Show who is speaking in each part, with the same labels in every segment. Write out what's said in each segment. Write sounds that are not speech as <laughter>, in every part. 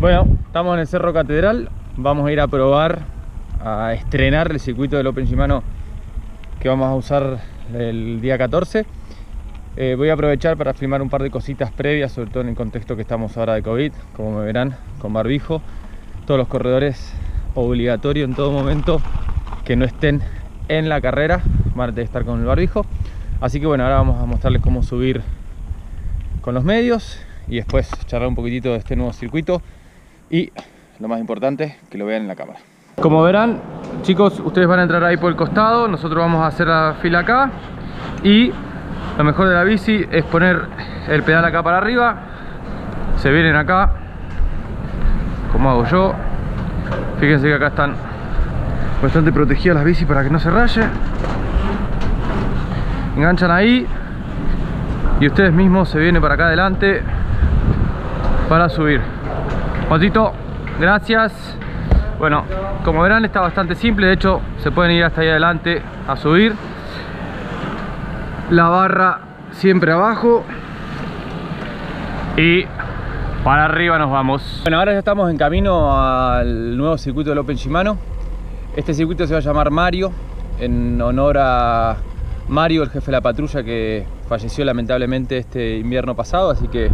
Speaker 1: Bueno, estamos en el Cerro Catedral. Vamos a ir a probar, a estrenar el circuito del Open Shimano que vamos a usar el día 14. Eh, voy a aprovechar para filmar un par de cositas previas, sobre todo en el contexto que estamos ahora de COVID, como me verán, con barbijo. Todos los corredores obligatorio en todo momento que no estén en la carrera, van a estar con el barbijo. Así que bueno, ahora vamos a mostrarles cómo subir con los medios y después charlar un poquitito de este nuevo circuito y lo más importante, que lo vean en la cámara. Como verán, chicos, ustedes van a entrar ahí por el costado, nosotros vamos a hacer la fila acá. Y lo mejor de la bici es poner el pedal acá para arriba, se vienen acá, como hago yo, fíjense que acá están bastante protegidas las bicis para que no se raye, enganchan ahí. Y ustedes mismos se vienen para acá adelante para subir. Juancito, gracias. Bueno, como verán está bastante simple, de hecho se pueden ir hasta ahí adelante a subir. La barra siempre abajo. Y para arriba nos vamos. Bueno, ahora ya estamos en camino al nuevo circuito del Open Shimano. Este circuito se va a llamar Mario, en honor a Mario, el jefe de la patrulla que falleció lamentablemente este invierno pasado. Así que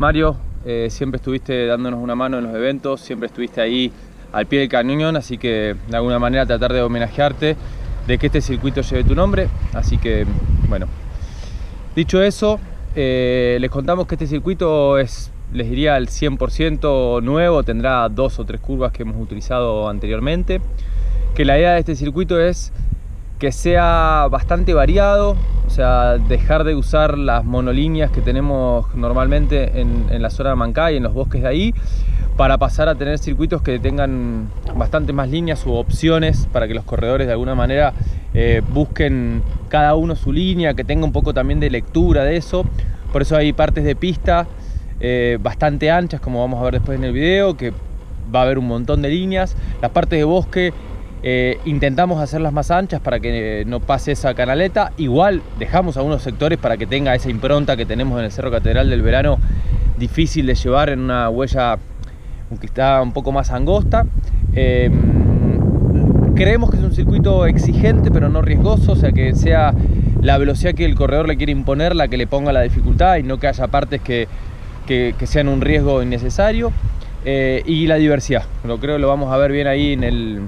Speaker 1: Mario, eh, siempre estuviste dándonos una mano en los eventos, siempre estuviste ahí al pie del cañón, así que de alguna manera tratar de homenajearte, de que este circuito lleve tu nombre. Así que, bueno, dicho eso, eh, les contamos que este circuito es, les diría, el 100% nuevo, tendrá dos o tres curvas que hemos utilizado anteriormente. Que la idea de este circuito es que sea bastante variado, o sea, dejar de usar las monolíneas que tenemos normalmente en, la zona de Mancay, en los bosques de ahí, para pasar a tener circuitos que tengan bastante más líneas u opciones para que los corredores de alguna manera eh, busquen cada uno su línea, que tenga un poco también de lectura de eso. Por eso hay partes de pista eh, bastante anchas, como vamos a ver después en el video, que va a haber un montón de líneas. Las partes de bosque eh, intentamos hacerlas más anchas para que no pase esa canaleta. Igual dejamos algunos sectores para que tenga esa impronta que tenemos en el Cerro Catedral del Verano, difícil de llevar en una huella que está un poco más angosta. Eh, creemos que es un circuito exigente pero no riesgoso, o sea que sea la velocidad que el corredor le quiere imponer la que le ponga la dificultad y no que haya partes que, sean un riesgo innecesario. Eh, y la diversidad, lo creo que lo vamos a ver bien ahí en el,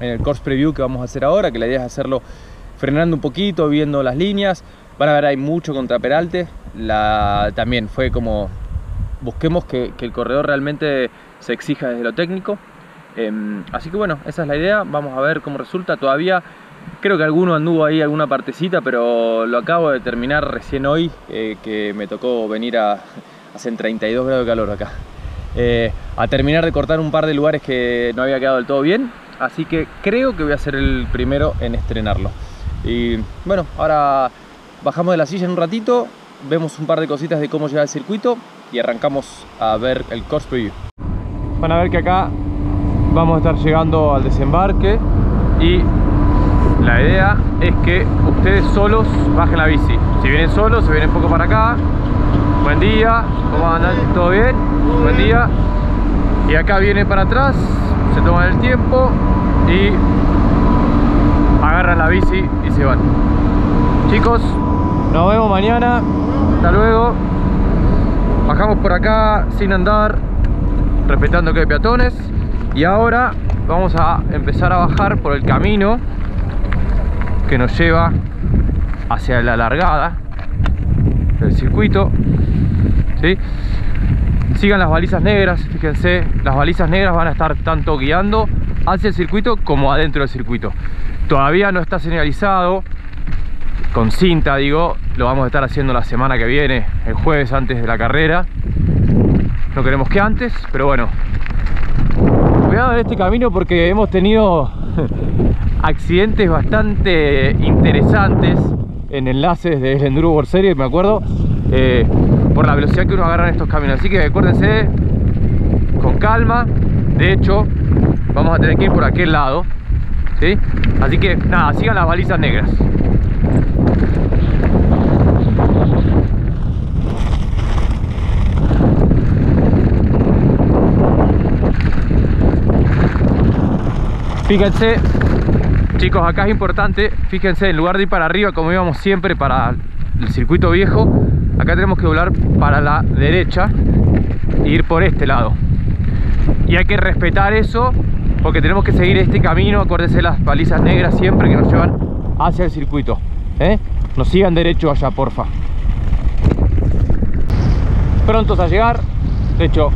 Speaker 1: en el course preview que vamos a hacer ahora, que la idea es hacerlo frenando un poquito, viendo las líneas. Van a ver, hay mucho contra Peralte. También fue como, busquemos que, el corredor realmente se exija desde lo técnico. Em, así que bueno, esa es la idea. Vamos a ver cómo resulta. Todavía creo que alguno anduvo ahí alguna partecita, pero lo acabo de terminar recién hoy, eh, que me tocó venir a... Hacen 32 grados de calor acá. Eh, a terminar de cortar un par de lugares que no había quedado del todo bien Así que creo que voy a ser el primero en estrenarlo. Y bueno, ahora bajamos de la silla en un ratito, vemos un par de cositas de cómo llega el circuito y arrancamos a ver el course preview. Van a ver que acá vamos a estar llegando al desembarque y la idea es que ustedes solos bajen la bici. Si vienen solos, se vienen un poco para acá. Buen día, ¿cómo andan? ¿Todo bien? Buen día. Y acá vienen para atrás, se toman el tiempo y agarran la bici y se van. Chicos nos vemos mañana. Hasta luego. Bajamos por acá sin andar respetando que hay peatones. Y ahora vamos a empezar a bajar por el camino que nos lleva hacia la largada del circuito ¿sí? Sigan las balizas negras, fíjense, las balizas negras van a estar tanto guiando hacia el circuito como adentro del circuito. Todavía no está señalizado, con cinta digo, lo vamos a estar haciendo la semana que viene, el jueves antes de la carrera. No queremos que antes, pero bueno. Cuidado en este camino porque hemos tenido <laughs> accidentes bastante interesantes en enlaces de Enduro World Series, me acuerdo. Eh, por la velocidad que uno agarra en estos caminos. Así que acuérdense, con calma. De hecho, vamos a tener que ir por aquel lado. ¿sí? Así que nada, sigan las balizas negras. Fíjense, chicos, acá es importante, fíjense, en lugar de ir para arriba como íbamos siempre para el circuito viejo, acá tenemos que doblar para la derecha e ir por este lado. Y hay que respetar eso porque tenemos que seguir este camino, acuérdense las balizas negras siempre que nos llevan hacia el circuito. ¿eh? Nos sigan derecho allá, porfa. Prontos a llegar, de hecho,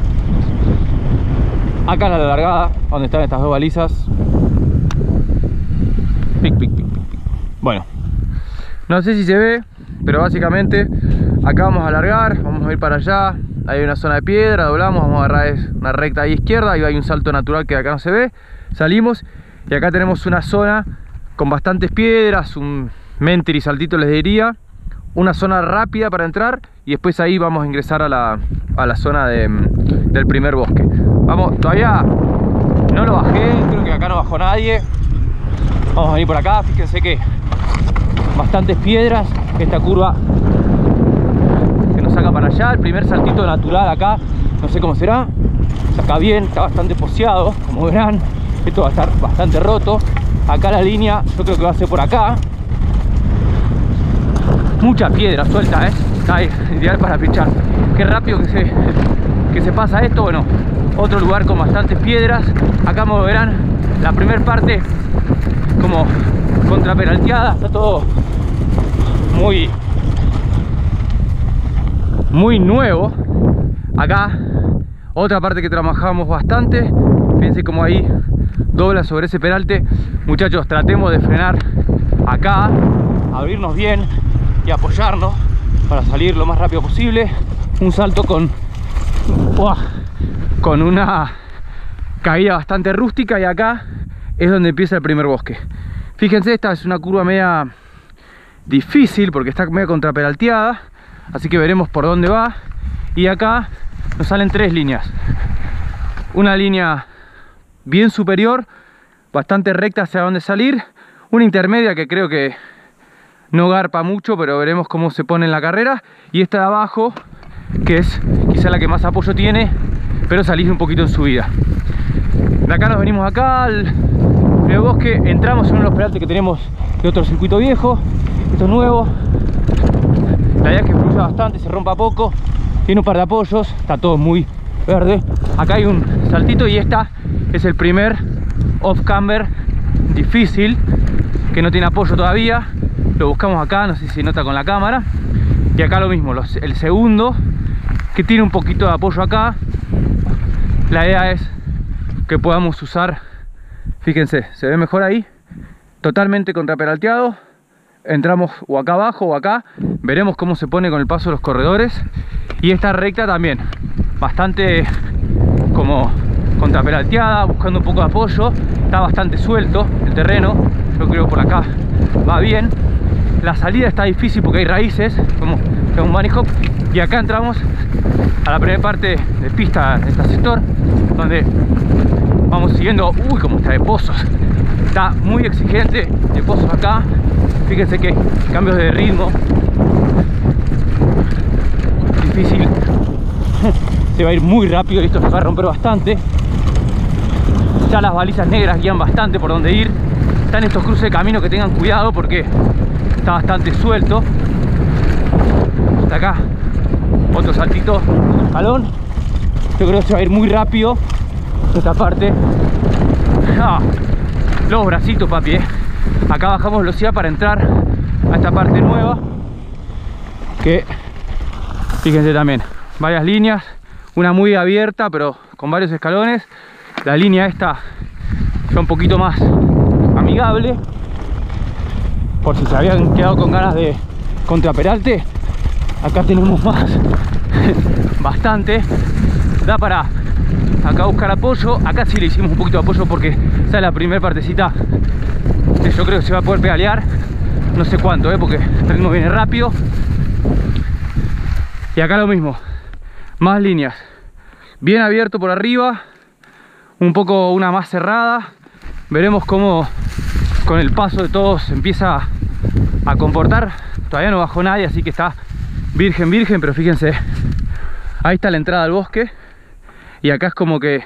Speaker 1: acá en la largada, donde están estas dos balizas. Pic, pic, pic, bueno, no sé si se ve, pero básicamente acá vamos a alargar, vamos a ir para allá, hay una zona de piedra, doblamos, vamos a agarrar una recta ahí izquierda y hay un salto natural que acá no se ve, salimos y acá tenemos una zona con bastantes piedras, un mentiri saltito les diría, una zona rápida para entrar y después ahí vamos a ingresar a la, a la zona del primer bosque. Vamos, todavía no lo bajé, creo que acá no bajó nadie. Vamos a venir por acá, fíjense que bastantes piedras, esta curva para allá, el primer saltito natural acá, no sé cómo será, acá bien, está bastante poseado, como verán, esto va a estar bastante roto, acá la línea yo creo que va a ser por acá, mucha piedra suelta, ¿eh? <laughs> Ideal para pinchar. Qué rápido que se, que se pasa esto, bueno, otro lugar con bastantes piedras, acá como verán, la primera parte como contraperalteada, está todo muy muy nuevo. Acá otra parte que trabajamos bastante. Fíjense como ahí dobla sobre ese peralte. Muchachos tratemos de frenar acá abrirnos bien y apoyarnos para salir lo más rápido posible. Un salto con con una caída bastante rústica y acá es donde empieza el primer bosque. Fíjense esta es una curva media difícil porque está medio contraperalteada así que veremos por dónde va. Y acá nos salen tres líneas. Una línea bien superior bastante recta hacia dónde salir. Una intermedia que creo que no garpa mucho pero veremos cómo se pone en la carrera. Y esta de abajo que es quizá la que más apoyo tiene pero salís un poquito en subida. De acá nos venimos acá al bosque. Entramos en uno de los peraltes que tenemos de otro circuito viejo. Esto es nuevo la idea es que fluya bastante, se rompa poco tiene un par de apoyos, está todo muy verde. Acá hay un saltito y esta es el primer off-camber difícil que no tiene apoyo todavía. Lo buscamos acá, no sé si se nota con la cámara. Y acá lo mismo, el segundo que tiene un poquito de apoyo acá. La idea es que podamos usar fíjense, se ve mejor ahí totalmente contraperalteado entramos o acá abajo o acá veremos cómo se pone con el paso de los corredores. Y esta recta también bastante como contraperalteada buscando un poco de apoyo. Está bastante suelto el terreno yo creo por acá va bien. La salida está difícil porque hay raíces como, un manejo. Y acá entramos a la primera parte de pista de este sector donde vamos siguiendo uy como está de pozos está muy exigente de pozos acá. Fíjense que cambios de ritmo. Difícil. <laughs> Se va a ir muy rápido y esto se va a romper bastante. Ya las balizas negras guían bastante por donde ir. Están estos cruces de camino que tengan cuidado porque está bastante suelto. Hasta acá. Otro saltito. Escalón yo creo que se va a ir muy rápido esta parte. <laughs> Ah, los bracitos papi eh. Acá bajamos velocidad para entrar a esta parte nueva que fíjense también varias líneas una muy abierta pero con varios escalones. La línea esta ya un poquito más amigable por si se habían quedado con ganas de contraperalte acá tenemos más <laughs> bastante. Da para acá buscar apoyo. Acá sí le hicimos un poquito de apoyo porque esa es la primera partecita yo creo que se va a poder pedalear. No sé cuánto, ¿eh? porque el ritmo viene rápido. Y acá lo mismo. Más líneas. Bien abierto por arriba. Un poco una más cerrada. Veremos cómo con el paso de todos empieza a comportar. Todavía no bajó nadie así que está virgen virgen pero fíjense. Ahí está la entrada al bosque y acá es como que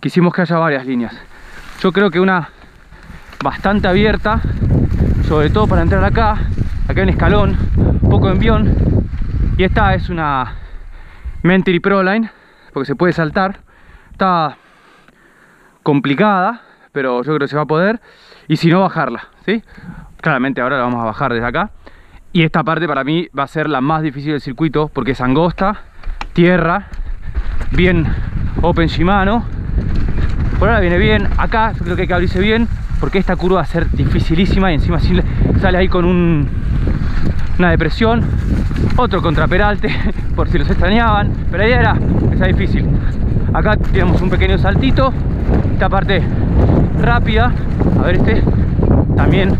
Speaker 1: quisimos que haya varias líneas yo creo que una bastante abierta, sobre todo para entrar acá. Acá hay un escalón, un poco de envión. Y esta es una Mentiri Proline, porque se puede saltar. Está complicada, pero yo creo que se va a poder. Y si no, bajarla, ¿sí? Claramente ahora la vamos a bajar desde acá. Y esta parte para mí va a ser la más difícil del circuito porque es angosta, tierra, bien Open Shimano. Por ahora viene bien. Acá creo que hay que abrirse bien porque esta curva va a ser dificilísima y encima sale ahí con un, una depresión. Otro contraperalte, <laughs> por si los extrañaban. Pero la era que difícil. Acá tenemos un pequeño saltito. Esta parte rápida. A ver este. También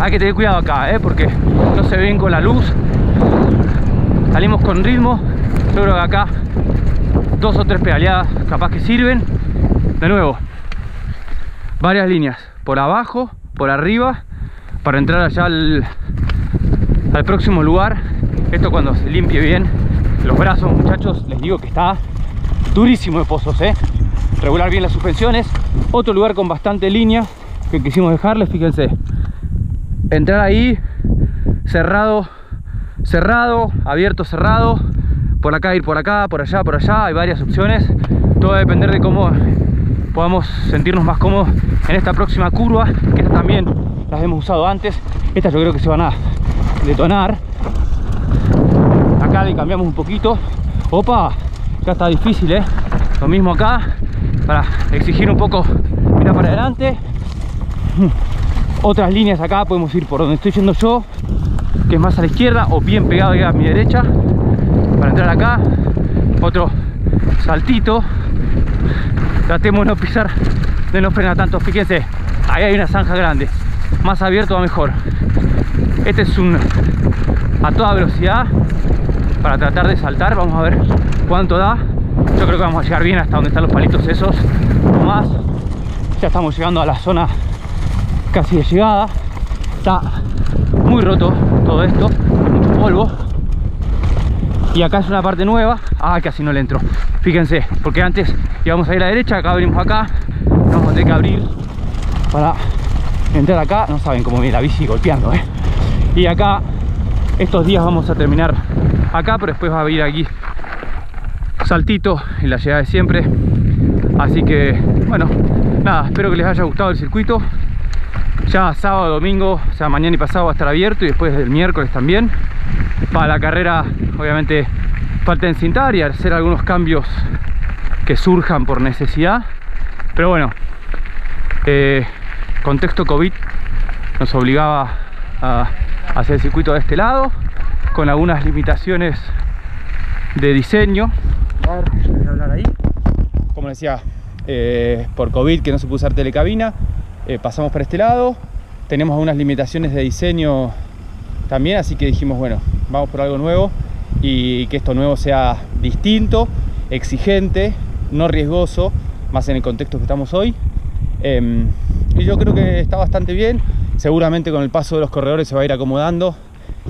Speaker 1: hay que tener cuidado acá, ¿eh? porque no se ven con la luz. Salimos con ritmo. Yo creo que acá dos o tres pedaleadas capaz que sirven. De nuevo, varias líneas. Por abajo, por arriba, para entrar allá al, al próximo lugar. Esto cuando se limpie bien los brazos, muchachos, les digo que está durísimo de pozos, ¿eh? Regular bien las suspensiones. Otro lugar con bastante línea que quisimos dejarles, fíjense entrar ahí cerrado cerrado abierto cerrado por acá ir por acá por allá por allá hay varias opciones. Todo va a depender de cómo podamos sentirnos más cómodos en esta próxima curva que estas también las hemos usado antes. Estas yo creo que se van a detonar. Acá le cambiamos un poquito. Opa ya está difícil eh lo mismo acá para exigir un poco. Mira para adelante. Otras líneas acá podemos ir por donde estoy yendo yo que es más a la izquierda o bien pegado a mi derecha entrar acá. Otro saltito. Tratemos de no pisar de no frenar tanto. Fíjense ahí hay una zanja grande. Más abierto va mejor. Este es un a toda velocidad para tratar de saltar. Vamos a ver cuánto da. Yo creo que vamos a llegar bien hasta donde están los palitos esos. No más. Ya estamos llegando a la zona casi de llegada. Está muy roto todo esto. Mucho polvo y acá es una parte nueva. Ah casi no le entro fíjense porque antes íbamos a ir a la derecha acá venimos acá. Vamos a tener que abrir para entrar acá. No saben cómo viene la bici golpeando ¿eh? y acá estos días vamos a terminar acá pero después va a venir aquí saltito en la llegada de siempre. Así que bueno nada espero que les haya gustado el circuito. Ya sábado, domingo, o sea mañana y pasado va a estar abierto y después el miércoles también para la carrera obviamente falta encintar y hacer algunos cambios que surjan por necesidad. Pero bueno eh, contexto COVID nos obligaba a hacer el circuito de este lado con algunas limitaciones de diseño. Hablar ahí como decía eh, por COVID que no se pudo usar telecabina eh, pasamos por este lado. Tenemos algunas limitaciones de diseño también, así que dijimos, bueno, vamos por algo nuevo y que esto nuevo sea distinto, exigente, no riesgoso, más en el contexto que estamos hoy. Em, y yo creo que está bastante bien. Seguramente con el paso de los corredores se va a ir acomodando.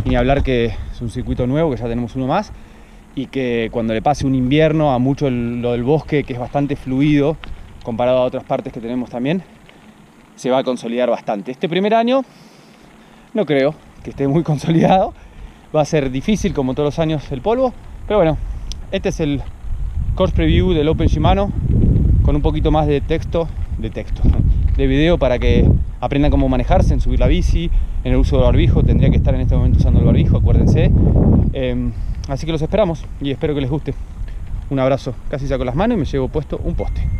Speaker 1: Y ni hablar que es un circuito nuevo, que ya tenemos uno más. Y que cuando le pase un invierno a mucho lo del bosque, que es bastante fluido comparado a otras partes que tenemos también, se va a consolidar bastante. Este primer año no creo que esté muy <laughs> consolidado. Va a ser difícil como todos los años el polvo. Pero bueno, este es el course preview del Open Shimano con un poquito más de texto, de texto, <laughs> de video para que aprendan cómo manejarse en subir la bici, en el uso del barbijo. Tendría que estar en este momento usando el barbijo, acuérdense. Em, así que los esperamos y espero que les guste. Un abrazo. Casi saco las manos y me llevo puesto un poste.